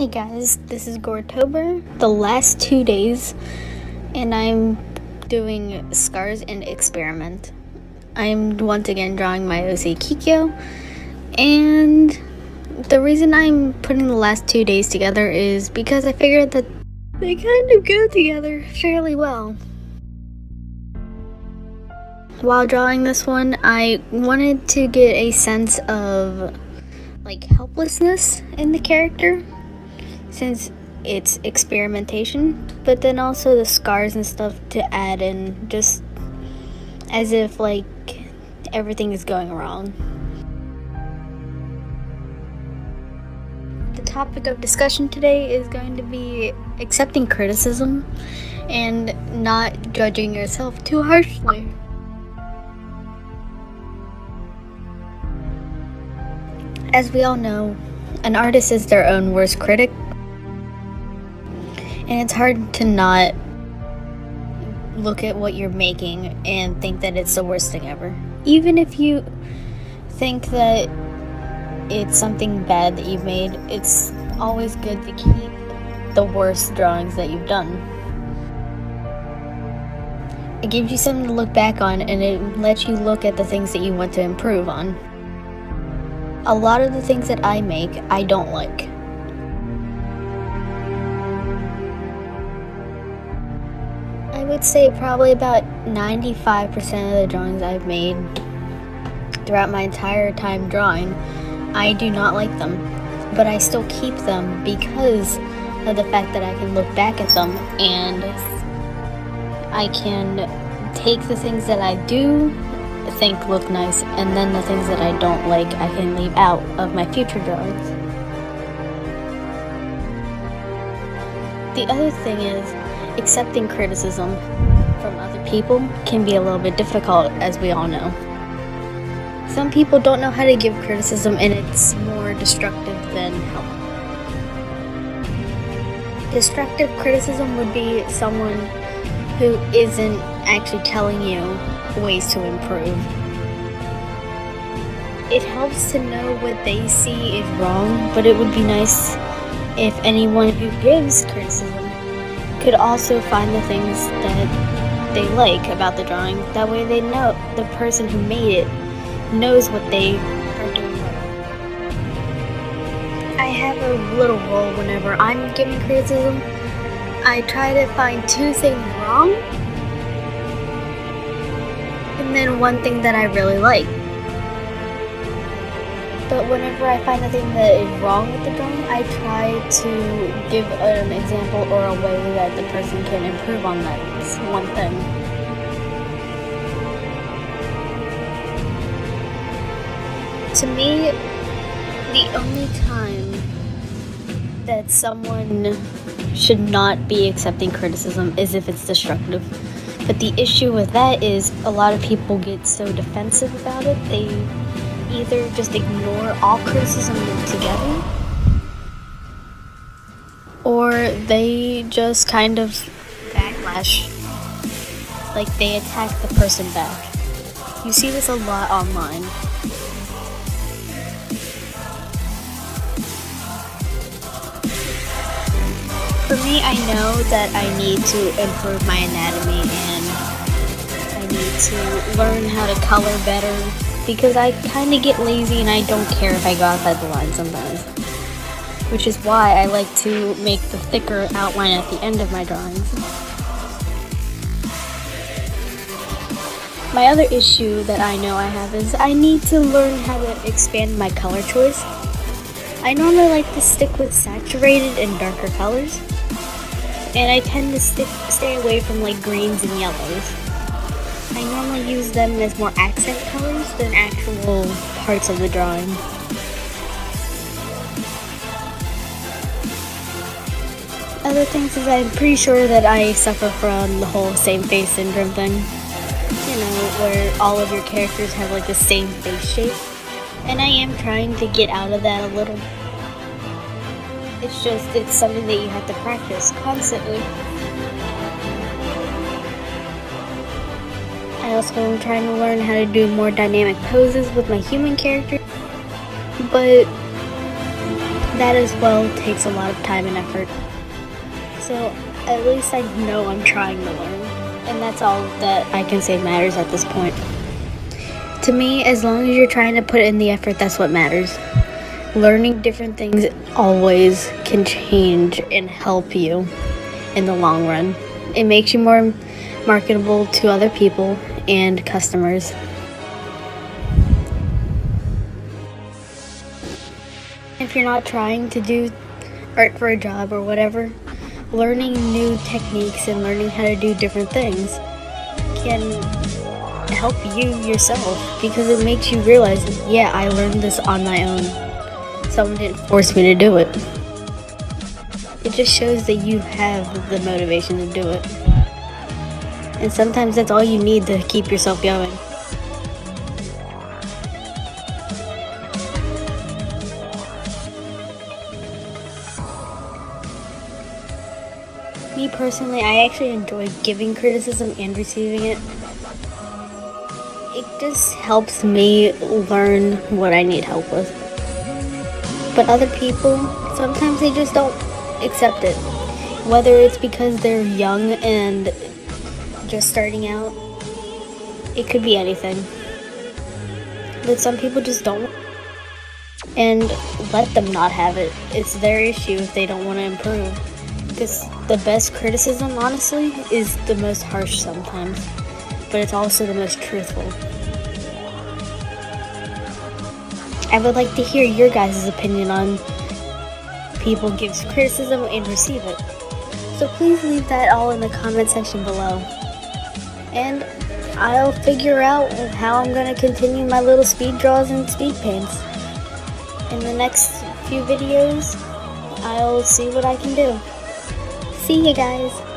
Hey guys, this is Goretober, the last two days, and I'm doing Scars and Experiment. I'm once again drawing my OC Kikyo, and the reason I'm putting the last two days together is because I figured that they kind of go together fairly well. While drawing this one, I wanted to get a sense of like helplessness in the character since it's experimentation, but then also the scars and stuff to add in just as if like everything is going wrong. The topic of discussion today is going to be accepting criticism and not judging yourself too harshly. As we all know, an artist is their own worst critic, and it's hard to not look at what you're making and think that it's the worst thing ever. Even if you think that it's something bad that you've made, it's always good to keep the worst drawings that you've done. It gives you something to look back on and it lets you look at the things that you want to improve on. A lot of the things that I make, I don't like. Would say probably about 95% of the drawings I've made throughout my entire time drawing, I do not like them. But I still keep them because of the fact that I can look back at them and I can take the things that I do think look nice and then the things that I don't like I can leave out of my future drawings. The other thing is accepting criticism from other people can be a little bit difficult, as we all know. Some people don't know how to give criticism, and it's more destructive than helpful. Destructive criticism would be someone who isn't actually telling you ways to improve. It helps to know what they see is wrong, but it would be nice if anyone who gives criticism could also find the things that they like about the drawing. That way they know the person who made it knows what they are doing I have a little rule whenever I'm giving criticism. I try to find two things wrong and then one thing that I really like. But whenever I find a that is wrong with the drawing, I try to give an example or a way that the person can improve on that one thing. To me, the only time that someone should not be accepting criticism is if it's destructive. But the issue with that is a lot of people get so defensive about it, they either just ignore all criticism altogether, or they just kind of backlash. Like they attack the person back. You see this a lot online. For me, I know that I need to improve my anatomy and I need to learn how to color better because I kind of get lazy and I don't care if I go outside the line sometimes. Which is why I like to make the thicker outline at the end of my drawings. My other issue that I know I have is I need to learn how to expand my color choice. I normally like to stick with saturated and darker colors, and I tend to stick, stay away from like greens and yellows. I normally use them as more accent colors than actual parts of the drawing. Other things is I'm pretty sure that I suffer from the whole same face syndrome thing. You know, where all of your characters have like the same face shape. And I am trying to get out of that a little. It's just, it's something that you have to practice constantly. I also am trying to learn how to do more dynamic poses with my human character. But that as well takes a lot of time and effort. So at least I know I'm trying to learn. And that's all that I can say matters at this point. To me, as long as you're trying to put in the effort, that's what matters. Learning different things always can change and help you in the long run. It makes you more marketable to other people and customers. If you're not trying to do art for a job or whatever, learning new techniques and learning how to do different things can help you yourself because it makes you realize, yeah, I learned this on my own. Someone didn't force me to do it. It just shows that you have the motivation to do it. And sometimes that's all you need to keep yourself going. Me personally, I actually enjoy giving criticism and receiving it. It just helps me learn what I need help with. But other people, sometimes they just don't accept it. Whether it's because they're young and just starting out, it could be anything. But some people just don't. And let them not have it. It's their issue if they don't want to improve. Because the best criticism, honestly, is the most harsh sometimes, but it's also the most truthful. I would like to hear your guys' opinion on people gives criticism and receive it. So please leave that all in the comment section below. And I'll figure out how I'm going to continue my little speed draws and speed paints. In the next few videos, I'll see what I can do. See you guys.